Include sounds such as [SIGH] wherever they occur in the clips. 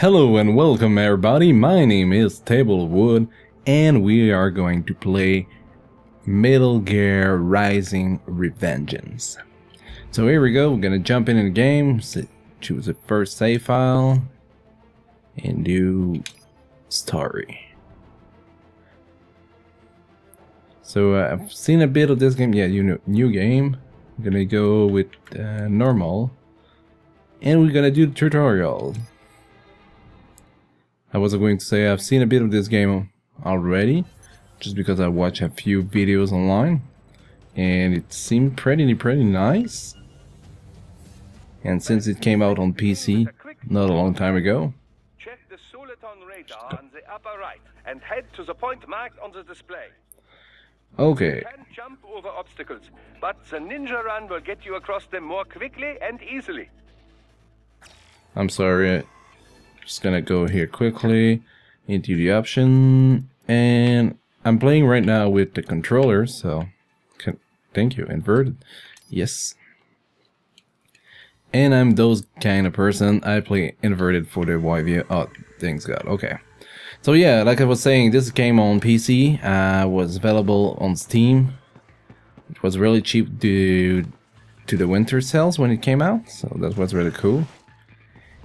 Hello and welcome everybody, my name is TableOfWood and we are going to play Metal Gear Rising Revengeance. So here we go, we're gonna jump into the game, choose the first save file, and do story. So uh, I've seen a bit of this game, yeah, you know, new game. I'm gonna go with uh, normal, and we're gonna do the tutorial. I was going to say I've seen a bit of this game already, just because I watched a few videos online, and it seemed pretty pretty nice. And since it came out on PC not a long time ago, check the Soliton radar on the upper right and head to the point marked on the display. Okay. You can jump over obstacles, but the ninja run will get you across them more quickly and easily. I'm sorry. Just gonna go here quickly. Into the option. And I'm playing right now with the controller so can, thank you. Inverted. Yes. And I'm those kind of person. I play inverted for the wide view oh things got okay. So yeah, like I was saying, this game on PC, uh, was available on Steam. It was really cheap due to the winter sales when it came out, so that was really cool.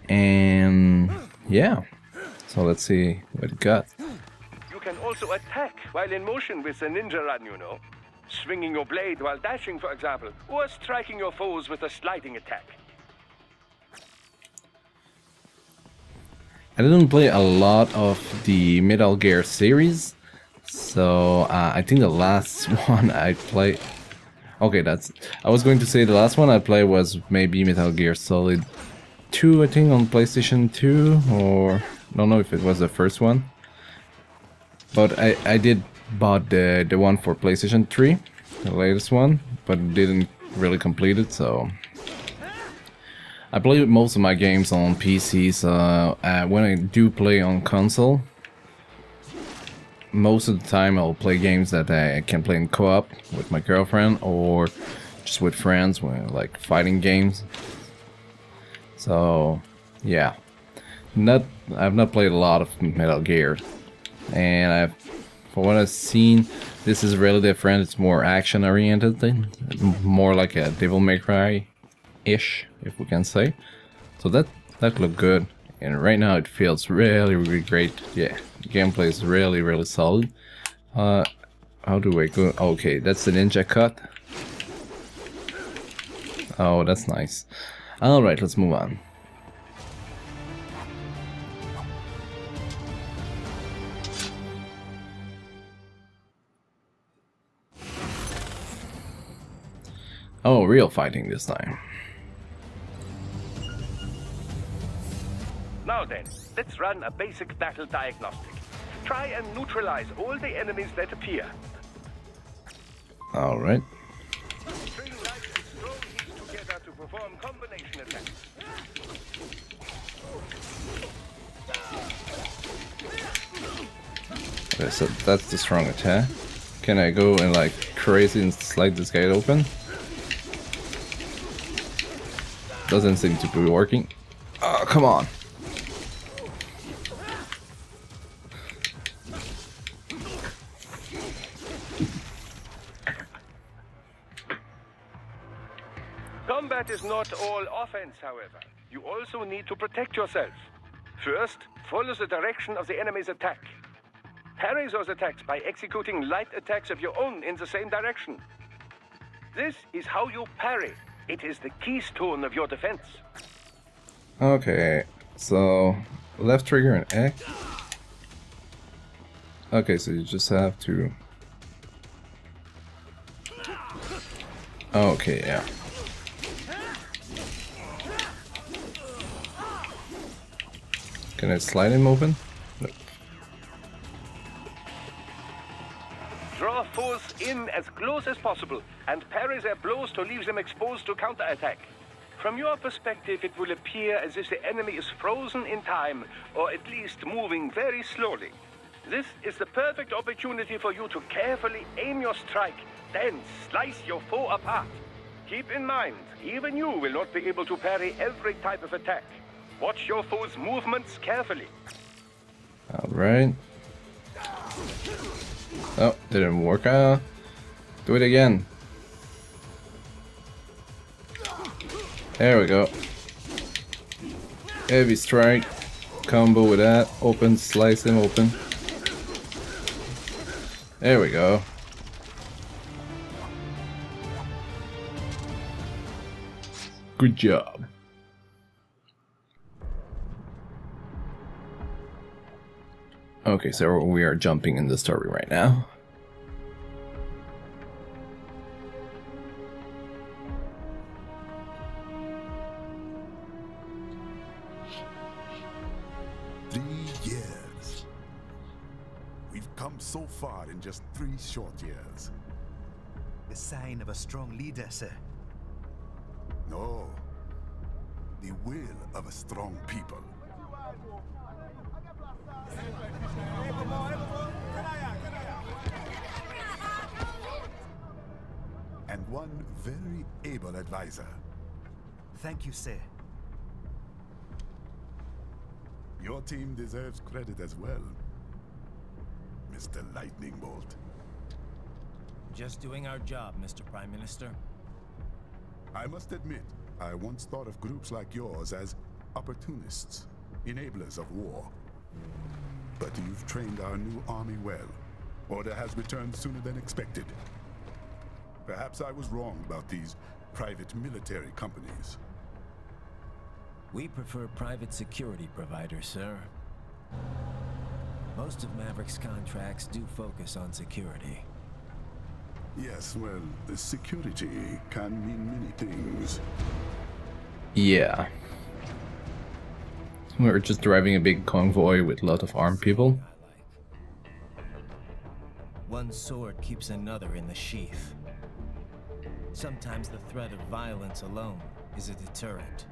And yeah, so let's see what it got. You can also attack while in motion with the ninja run, you know. Swinging your blade while dashing, for example, or striking your foes with a sliding attack. I didn't play a lot of the Metal Gear series, so uh, I think the last [LAUGHS] one I played... Okay, that's... I was going to say the last one I played was maybe Metal Gear Solid 2, I think, on PlayStation 2, or... I don't know if it was the first one. But I, I did bought the, the one for PlayStation 3, the latest one, but didn't really complete it, so I play most of my games on PC, so uh, when I do play on console, most of the time I'll play games that I can play in co-op with my girlfriend or just with friends, like fighting games. So, yeah. Not, I've not played a lot of Metal Gear, and I've, for what I've seen, this is really different. It's more action oriented, thing, more like a Devil May Cry ish, if we can say. So that that looked good, and right now it feels really really great. Yeah, gameplay is really really solid. Uh, how do I go? Okay, that's the ninja cut. Oh, that's nice. All right, let's move on. Oh, real fighting this time. Now then, let's run a basic battle diagnostic. Try and neutralize all the enemies that appear. Alright. String light and strong heat together to perform combination attacks. Okay, so that's the strong attack. Can I go and like crazy and slide this gate open? Doesn't seem to be working. Oh, come on. Need to protect yourself. First, follow the direction of the enemy's attack. Parry those attacks by executing light attacks of your own in the same direction. This is how you parry. It is the keystone of your defense. Okay, so left trigger and X. Okay, so you just have to... Okay, yeah. Can I slide him open? Draw foes in as close as possible and parry their blows to leave them exposed to counterattack. From your perspective, it will appear as if the enemy is frozen in time, or at least moving very slowly. This is the perfect opportunity for you to carefully aim your strike, then slice your foe apart. Keep in mind, even you will not be able to parry every type of attack. Watch your foe's movements carefully. Alright. Oh, didn't work out. Do it again. There we go. Heavy strike. Combo with that. Open, slice him open. There we go. Good job. Okay, so we are jumping in the story right now. Three years. We've come so far in just three short years. The sign of a strong leader, sir. No. The will of a strong people. And one very able advisor. Thank you, sir. Your team deserves credit as well, Mr. Lightning Bolt. Just doing our job, Mr. Prime Minister. I must admit, I once thought of groups like yours as opportunists, enablers of war. But you've trained our new army well. Order has returned sooner than expected. Perhaps I was wrong about these private military companies. We prefer private security providers, sir. Most of Maverick's contracts do focus on security. Yes, well, the security can mean many things. Yeah. We're just driving a big convoy with a lot of armed people. One sword keeps another in the sheath. Sometimes the threat of violence alone is a deterrent.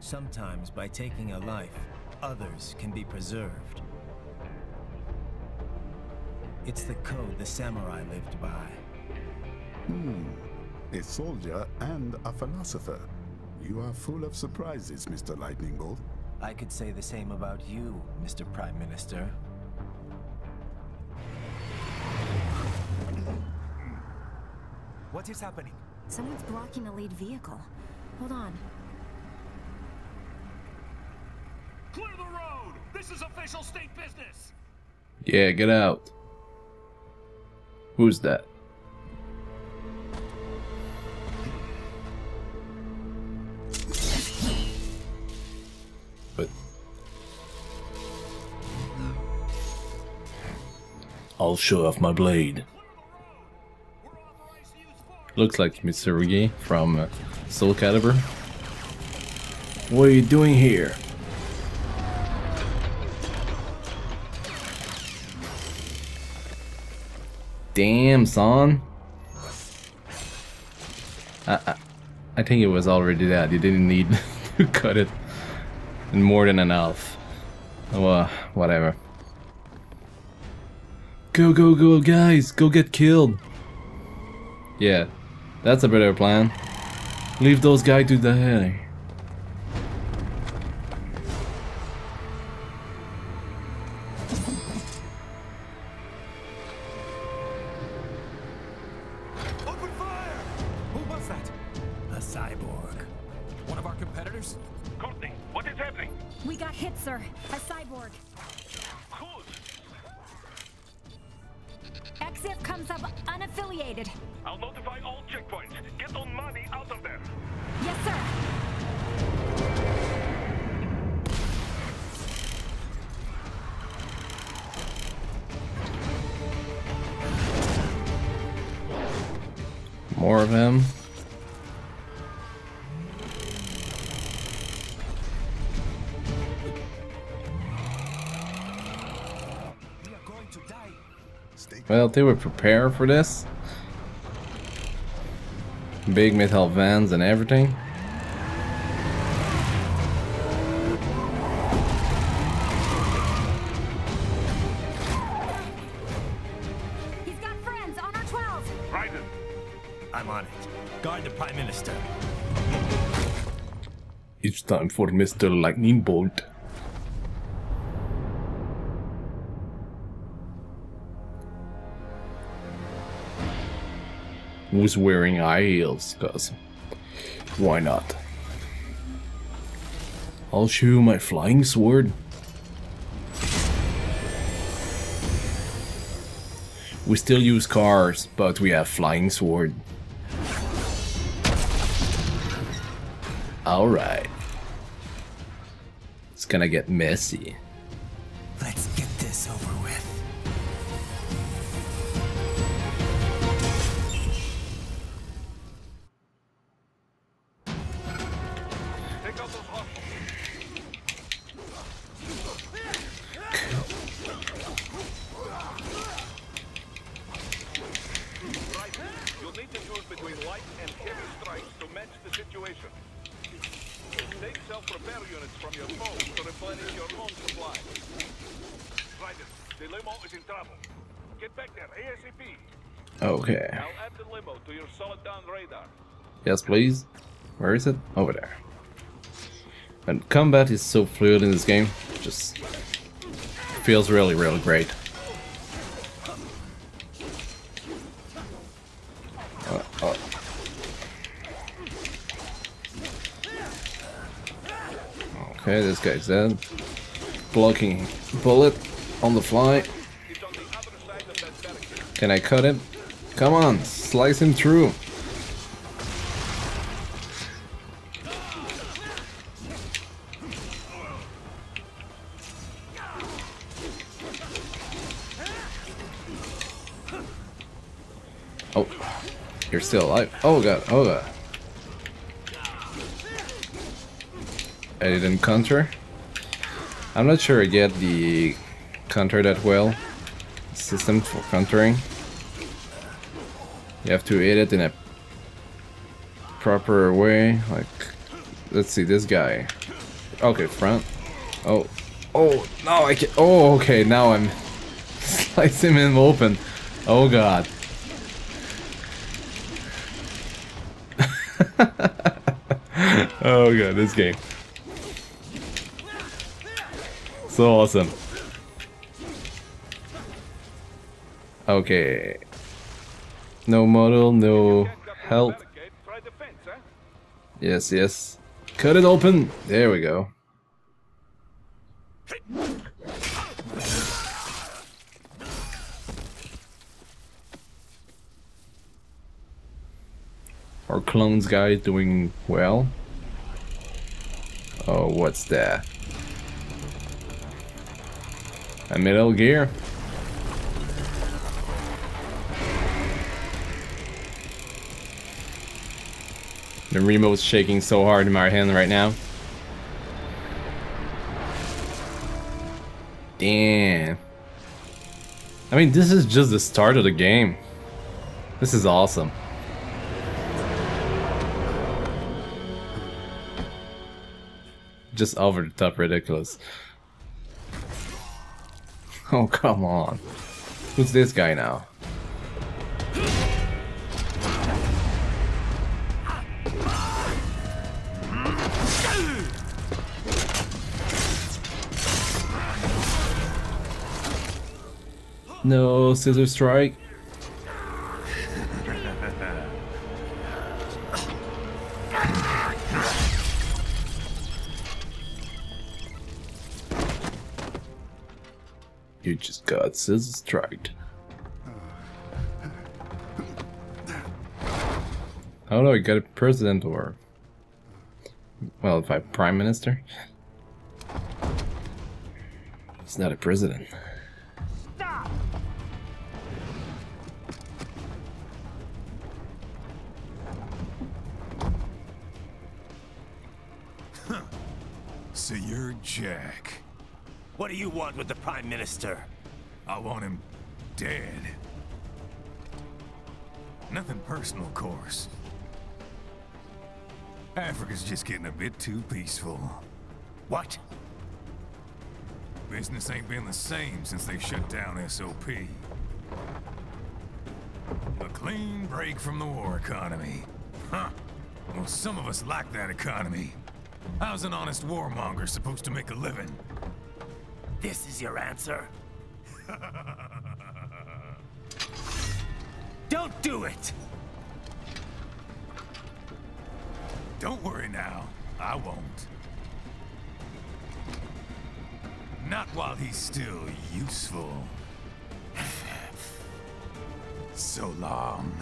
Sometimes by taking a life, others can be preserved. It's the code the samurai lived by. Hmm. A soldier and a philosopher. You are full of surprises, Mr. Lightning Bolt. I could say the same about you, Mr. Prime Minister. What is happening? Someone's blocking the lead vehicle. Hold on. Clear the road! This is official state business! Yeah, get out. Who's that? I'll show off my blade. We're authorized to use force! Looks like Mitsurugi from uh, Soul Calibur. What are you doing here? Damn, son. I, I, I think it was already that. You didn't need [LAUGHS] to cut it in more than an elf. Well, whatever. Go, go, go, guys! Go get killed! Yeah, that's a better plan. Leave those guys to die. More of him. Well, they were prepared for this. Big metal vans and everything. For Mr. Lightning Bolt. Who's wearing high heels? Cause why not? I'll show you my flying sword. We still use cars, but we have flying sword. Alright. It's gonna get messy. Please. Where is it? Over there. And combat is so fluid in this game. Just feels really, really great. Uh, uh. Okay, this guy's dead. Blocking bullet on the fly. Can I cut him? Come on, slice him through. Still alive. Oh god, oh god. I didn't counter. I'm not sure I get the counter that well. System for countering. You have to hit it in a proper way. Like, let's see, this guy. Okay, front. Oh, oh, no, I can. Oh, okay, now I'm [LAUGHS] slicing him open. Oh god. Oh god, this game. So awesome. Okay. No model, no help. Yes, yes. Cut it open. There we go. Our clones guy doing well. Oh, what's that? A Metal Gear? The remote's shaking so hard in my hand right now. Damn. I mean, this is just the start of the game. This is awesome. Just over the top ridiculous. [LAUGHS] Oh, come on. Who's this guy now? No, scissor strike. Got scissor striked. How do I get a president or... Well, if I'm prime minister? He's not a president. So you're Jack. What do you want with the Prime Minister? I want him dead. Nothing personal, of course. Africa's just getting a bit too peaceful. What? Business ain't been the same since they shut down SOP. A clean break from the war economy. Huh. Well, some of us like that economy. How's an honest warmonger supposed to make a living? This is your answer? [LAUGHS] Don't do it! Don't worry now. I won't. Not while he's still useful. [LAUGHS] so long.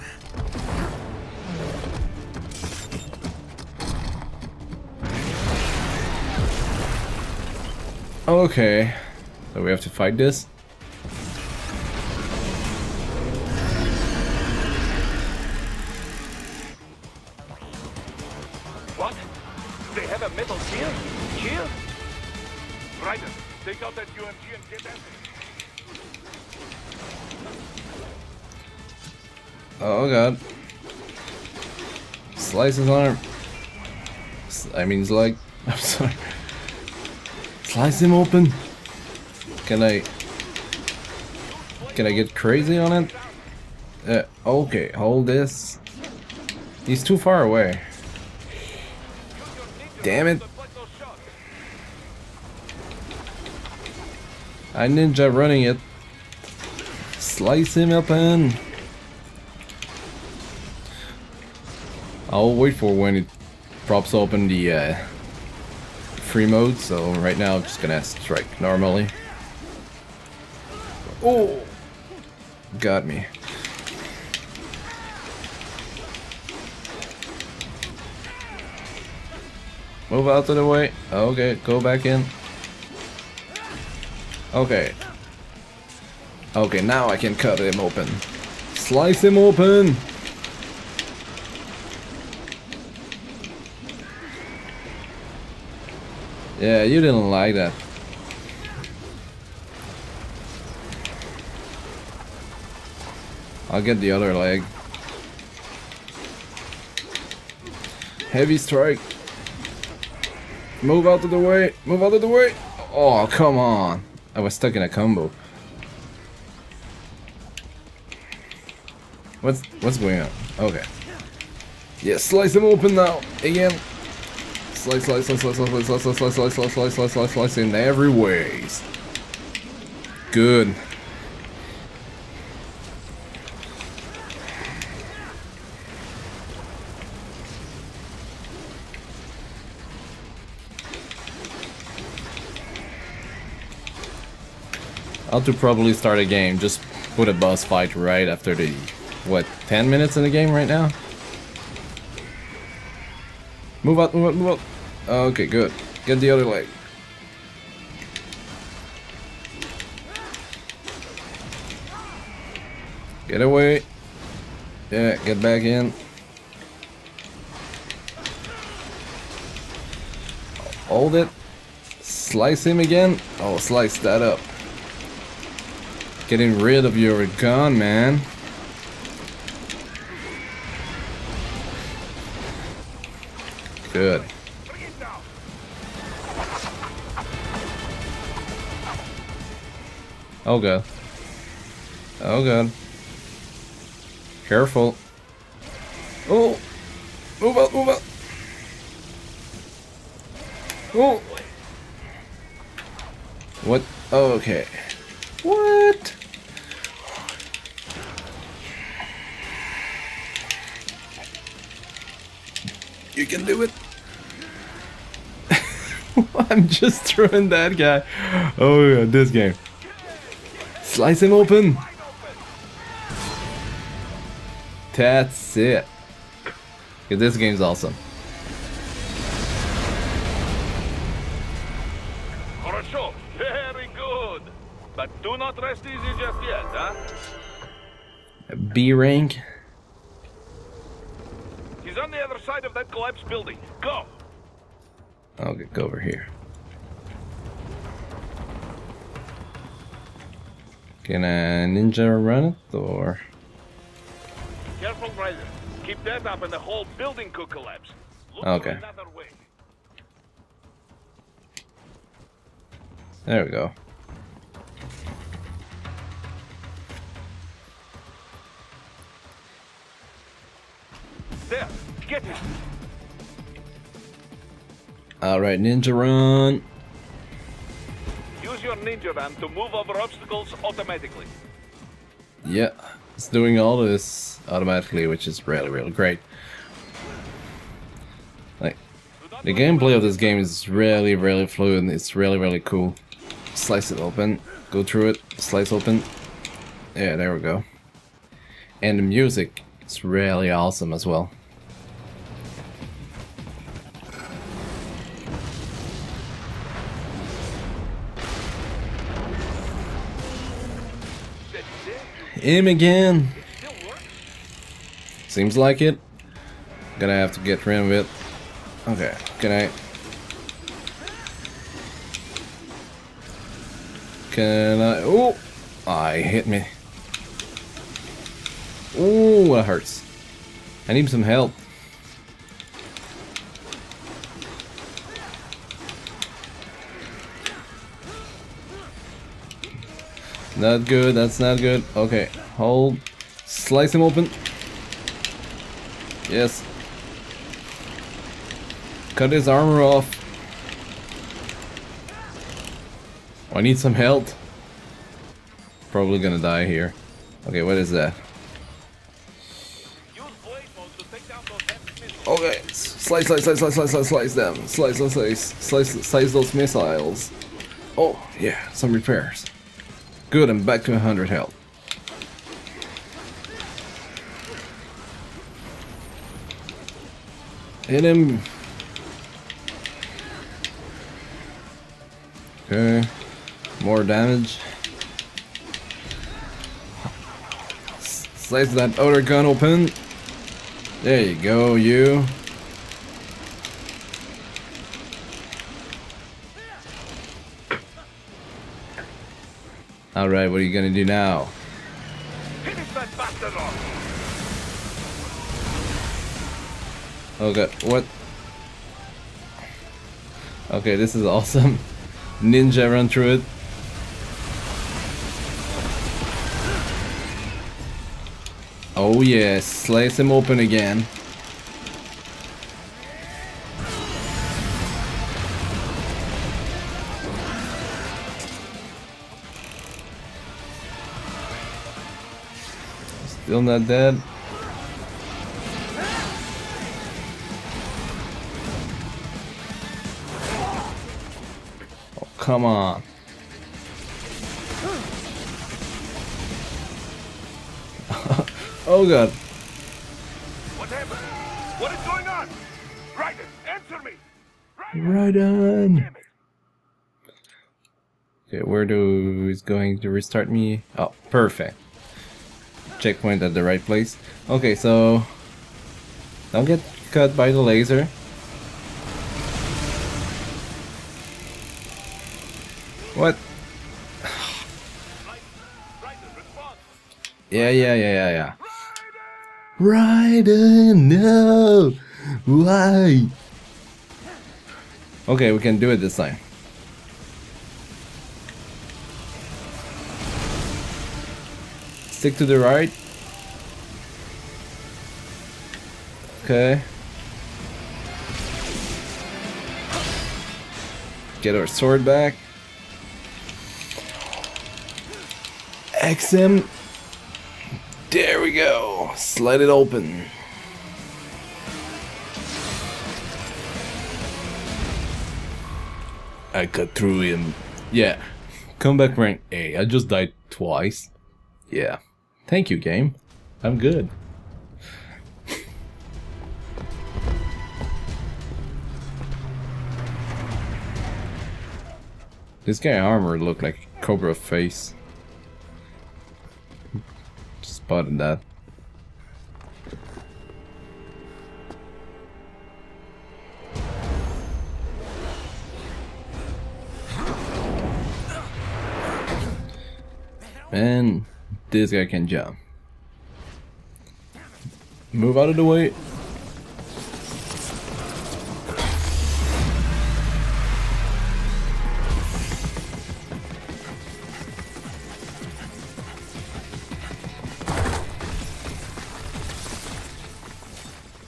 Okay. So we have to fight this? They have a metal shield? Shield? Raiden, take out that UMG and get it. Oh god. Slice his arm. I mean, it's like. [LAUGHS] I'm sorry. Slice him open. Can I. Can I get crazy on it? Uh, okay, hold this. He's too far away. Damn it. I ninja running it. Slice him up open. I'll wait for when it props open the uh, free mode. So right now I'm just gonna strike normally. Oh, got me. Move out of the way. Okay, go back in. Okay. Okay, now I can cut him open. Slice him open! Yeah, you didn't like that. I'll get the other leg. Heavy strike. Move out of the way. Move out of the way. Oh, come on. I was stuck in a combo. What's what's going on? Okay. Yeah, slice him open now. Again. Slice, slice, slice, slice, slice, slice, slice, slice, slice, slice, slice, slice, slice, slice in every ways. Good. I'll to probably start a game, just put a boss fight right after the, what, 10 minutes in the game right now? Move out, move out, move out. Oh, okay, good. Get the other leg. Get away. Yeah, get back in. Hold it. Slice him again. Oh, slice that up. Getting rid of your gun, man. Good. Oh god. Oh god. Careful. Oh! Move out, move out! Oh! What? Oh, okay. What? You can do it. [LAUGHS] I'm just throwing that guy. Oh yeah, this game. Slice him open. That's it. Yeah, this game's awesome. B rank. He's on the other side of that collapsed building. Go! Okay, go over here. Can a ninja run it or? Careful, Raiden. Keep that up and the whole building could collapse. Look Okay. another way. There we go. There, get him. Alright, Ninja Run. Use your ninja run to move over obstacles automatically. Yeah, it's doing all this automatically, which is really, really great. Like, the gameplay of this game is really, really fluid. and It's really, really cool. Slice it open, go through it, slice open. Yeah, there we go. And the music is really awesome as well. Him again. Seems like it. Gonna have to get rid of it. Okay, can I... Can I... Oh! I hit me. Ooh, that hurts. I need some help. Not good, that's not good. Okay, hold. Slice him open. Yes. Cut his armor off. Oh, I need some help. Probably gonna die here. Okay, what is that? Okay, slice, slice, slice, slice, slice, slice, slice them. Slice, slice, slice, slice, slice those missiles. Oh, yeah, some repairs. Good, I'm back to 100 health. Hit him. Okay, more damage. Slice that other gun open. There you go, you. Alright, what are you gonna do now? Finish that bastard off. Okay, what? Okay, this is [LAUGHS] awesome. Ninja run through it. Oh yes, slice him open again. Still not dead. Oh, come on. [LAUGHS] oh god. What happened? What is going on? Raiden, answer me. Right on. Okay, where do is going to restart me? Oh, perfect. Checkpoint at the right place. Okay, so don't get cut by the laser. What? Yeah, yeah, yeah, yeah, yeah. Raiden, no! Why? Okay, we can do it this time. Stick to the right. Okay. Get our sword back. X him. There we go. Slide it open. I cut through him. Yeah. Come back rank A. I just died twice. Yeah. Thank you, game. I'm good. this guy armor looked like Cobra face. Spotted that. Man, this guy can jump. Move out of the way.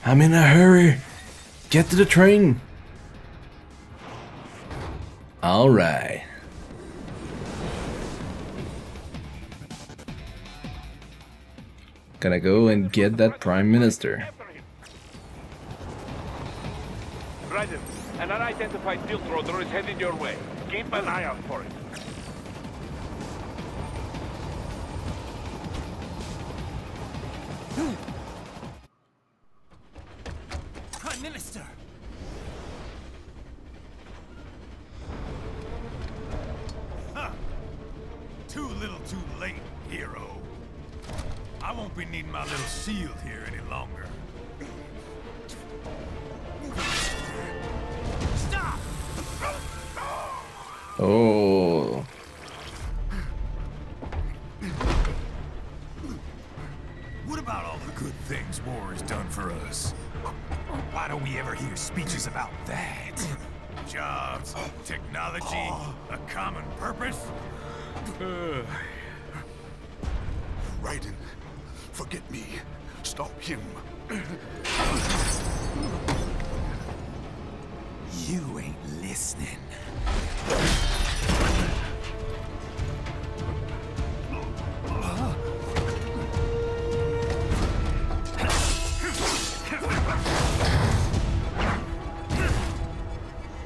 I'm in a hurry. Get to the train. Alright. Gonna go and get that Prime Minister. Raiden, an unidentified field roader is headed your way. Keep an eye out for it. You ain't listening.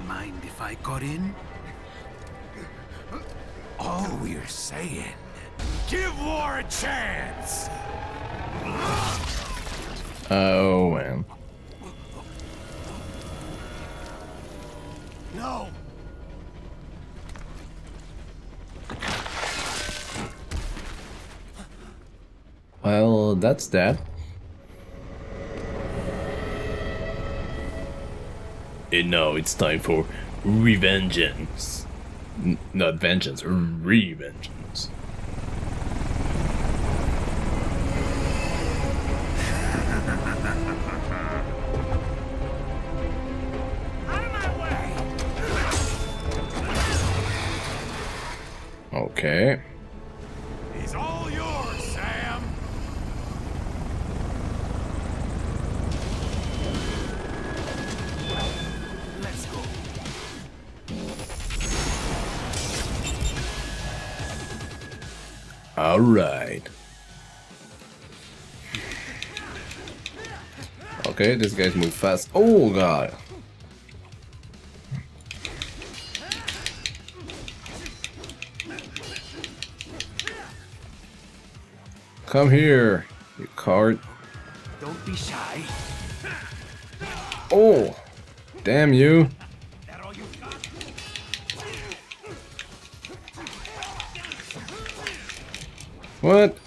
Mind if I got in? All we're saying, give war a chance! Oh, man. No! Well, that's that. And now it's time for revengeance. N- not vengeance, revengeance. Okay. He's all yours, Sam! Let's go. Alright. Okay, this guy's move fast. Oh god. Come here, you card. Don't be shy. Oh, damn you. You? What?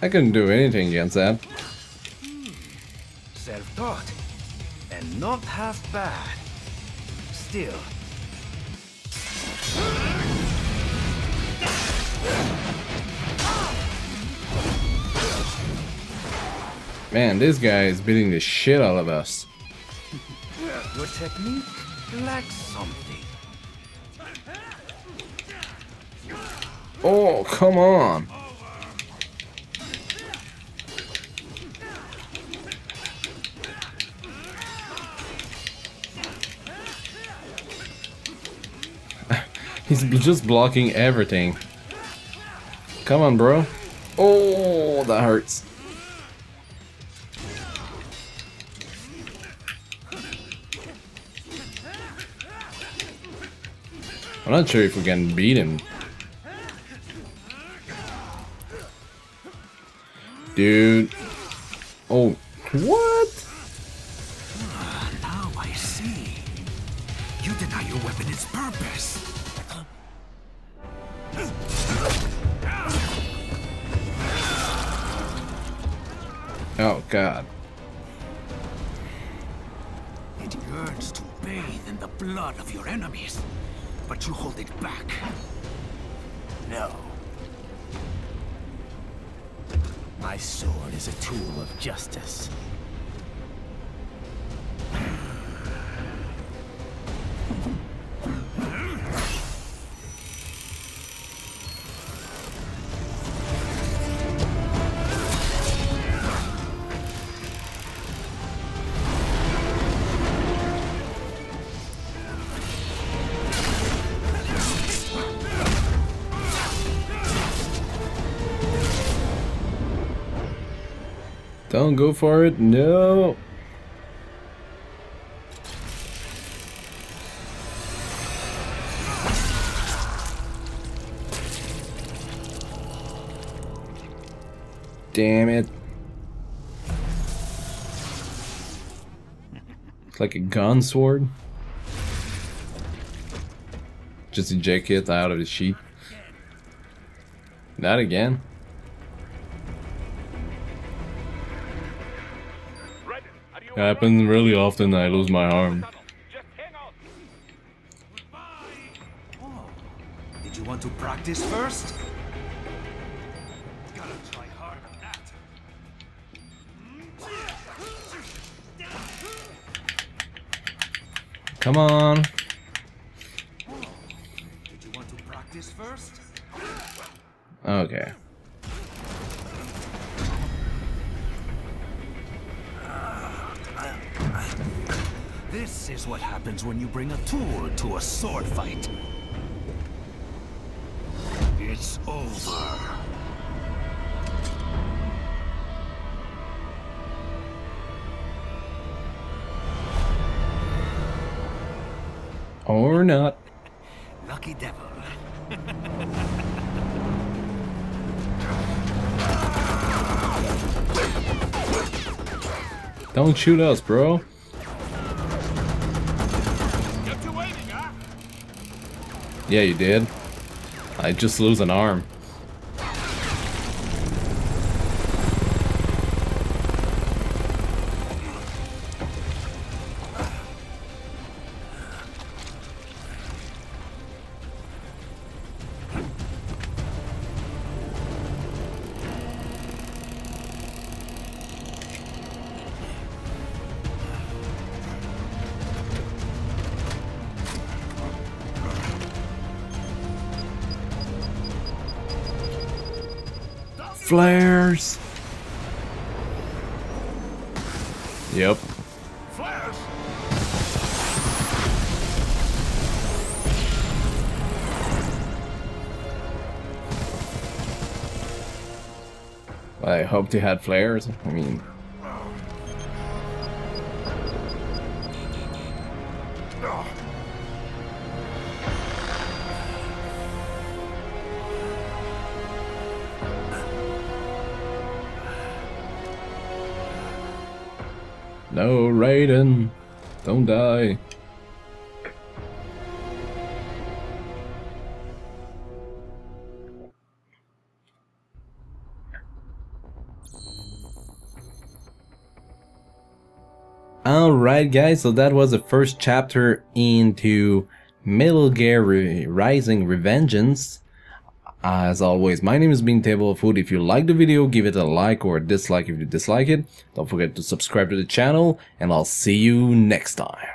I couldn't do anything against that. Hmm. Self-taught. And not half bad. Still, Man, this guy is beating the shit out of us. your technique lacks something. Oh, come on. [LAUGHS] He's just blocking everything. Come on, bro. Oh, that hurts. I'm not sure if we can beat him. Dude. Oh, what? Now I see. You deny your weapon its purpose. Oh, God. It yearns to bathe in the blood of your enemies, but you hold it back. No. My sword is a tool of justice. Don't go for it. No. Damn it. It's like a gun sword. Just eject it out of the sheet. Not again. Are you Happens really often I lose my arm. Just. Did you want to practice first? Gotta try harder than that. Come on. When you bring a tool to a sword fight. It's over. Or not. Lucky devil. Don't shoot us, bro. Kept you waiting, huh? Yeah, you did. I just lose an arm. I hoped you had flares. I mean, no, Raiden, don't die. Alright guys, so that was the first chapter into Metal Gear Re- Rising Revengeance. As always, my name is Bean TableOfWood. If you like the video, give it a like or a dislike if you dislike it. Don't forget to subscribe to the channel, and I'll see you next time.